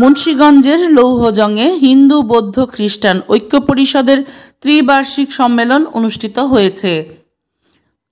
মুন্সীগঞ্জের লৌহজঙ্গে হিন্দু বৌদ্ধ খ্রিস্টান ঐক্য পরিষদের ত্রিবার্ষিক সম্মেলন অনুষ্ঠিত হয়েছে।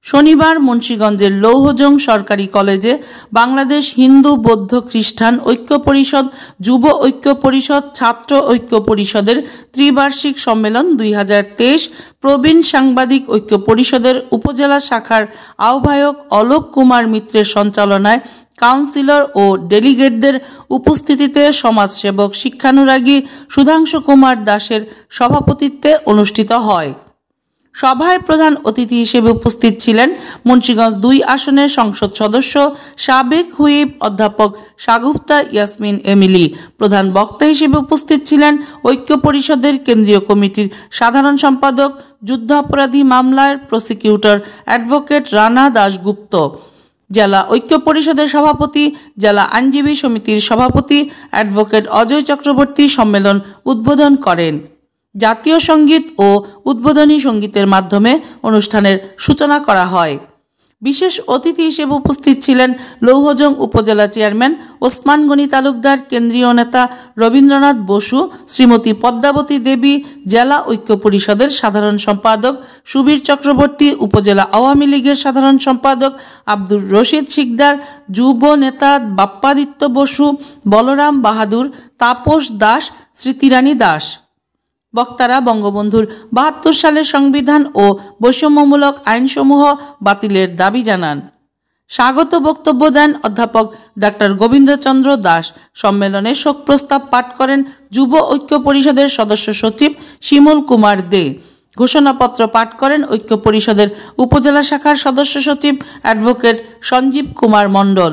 শনিবার মুন্সীগঞ্জের লৌহজং সরকারি কলেজে বাংলাদেশ হিন্দু বৌদ্ধ খ্রিস্টান ঐক্য পরিষদ, যুব ঐক্য পরিষদ, ছাত্র ঐক্য পরিষদের ত্রিবার্ষিক সম্মেলন দুই হাজার তেইশ প্রবীণ সাংবাদিক ঐক্য পরিষদের উপজেলা শাখার আহ্বায়ক অলোক কুমার মিত্রের সঞ্চালনায় কাউন্সিলর ও ডেলিগেটদের উপস্থিতিতে সমাজসেবক শিক্ষানুরাগী সুধাংশু কুমার দাসের সভাপতিত্বে অনুষ্ঠিত হয়। সভায় প্রধান অতিথি হিসেবে উপস্থিত ছিলেন মুন্সীগঞ্জ দুই আসনের সংসদ সদস্য সাবেক হুইপ অধ্যাপক সাগুপ্তা ইয়াসমিন এমিলি। প্রধান বক্তা হিসেবে উপস্থিত ছিলেন ঐক্য পরিষদের কেন্দ্রীয় কমিটির সাধারণ সম্পাদক, যুদ্ধাপরাধী মামলার প্রসিকিউটর অ্যাডভোকেট রানা দাশগুপ্ত। জেলা ঐক্য পরিষদের সভাপতি, জেলা আইনজীবী সমিতির সভাপতি অ্যাডভোকেট অজয় চক্রবর্তী সম্মেলন উদ্বোধন করেন। জাতীয় সংগীত ও উদ্বোধনী সঙ্গীতের মাধ্যমে অনুষ্ঠানের সূচনা করা হয়। বিশেষ অতিথি হিসেবে উপস্থিত ছিলেন লৌহজং উপজেলা চেয়ারম্যান ওসমান গনি তালুকদার, কেন্দ্রীয় নেতা রবীন্দ্রনাথ বসু, শ্রীমতী পদ্মাবতী দেবী, জেলা ঐক্য পরিষদের সাধারণ সম্পাদক সুবীর চক্রবর্তী, উপজেলা আওয়ামী লীগের সাধারণ সম্পাদক আব্দুর রশিদ শিকদার, যুব নেতা বাপ্পাদিত্য বসু, বলরাম বাহাদুর, তাপস দাস, স্মৃতিরানী দাস। বক্তারা বঙ্গবন্ধুর বাহাত্তর সালের সংবিধান ও বৈষম্যমূলক আইনসমূহ বাতিলের দাবি জানান। স্বাগত বক্তব্য দেন অধ্যাপক ডাক্তার গোবিন্দচন্দ্র দাস। সম্মেলনে শোক প্রস্তাব পাঠ করেন যুব ঐক্য পরিষদের সদস্য সচিব শিমুল কুমার দে। ঘোষণাপত্র পাঠ করেন ঐক্য পরিষদের উপজেলা শাখার সদস্য সচিব অ্যাডভোকেট সঞ্জীব কুমার মণ্ডল।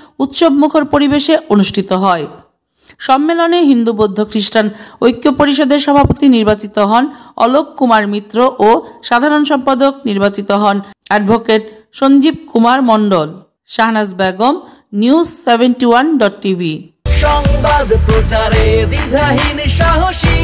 উৎসবমুখর পরিবেশে অনুষ্ঠিত হয়। সম্মেলনে হিন্দু বৌদ্ধ খ্রিস্টান ঐক্য পরিষদের সভাপতি নির্বাচিত হন অলোক কুমার মিত্র ও সাধারণ সম্পাদক নির্বাচিত হন advocate Sanjib Kumar Mondal. Shahnaz Begum, news seventy one dot TV. সংবাদ প্রচারে দ্বিধাহীন সাহসী।